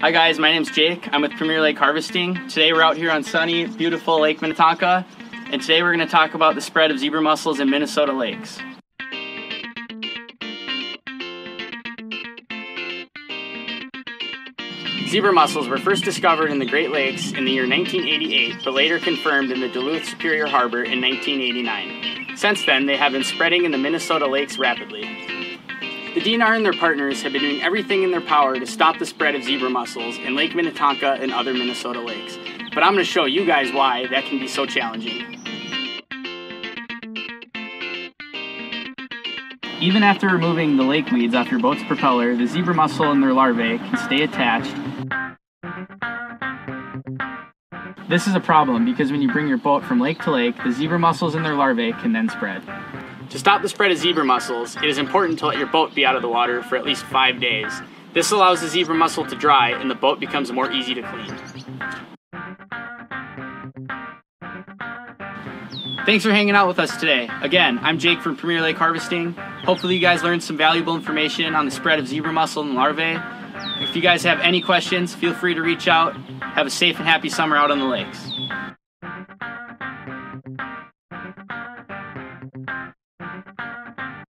Hi guys, my name's Jake. I'm with Premier Lake Harvesting. Today we're out here on sunny, beautiful Lake Minnetonka, and today we're going to talk about the spread of zebra mussels in Minnesota lakes. Zebra mussels were first discovered in the Great Lakes in the year 1988, but later confirmed in the Duluth Superior Harbor in 1989. Since then, they have been spreading in the Minnesota lakes rapidly. The DNR and their partners have been doing everything in their power to stop the spread of zebra mussels in Lake Minnetonka and other Minnesota lakes. But I'm going to show you guys why that can be so challenging. Even after removing the lake weeds off your boat's propeller, the zebra mussel and their larvae can stay attached. This is a problem because when you bring your boat from lake to lake, the zebra mussels and their larvae can then spread. To stop the spread of zebra mussels, it is important to let your boat be out of the water for at least five days. This allows the zebra mussel to dry and the boat becomes more easy to clean. Thanks for hanging out with us today. Again, I'm Jake from Premier Lake Harvesting. Hopefully, you guys learned some valuable information on the spread of zebra mussel and larvae. If you guys have any questions, feel free to reach out. Have a safe and happy summer out on the lakes.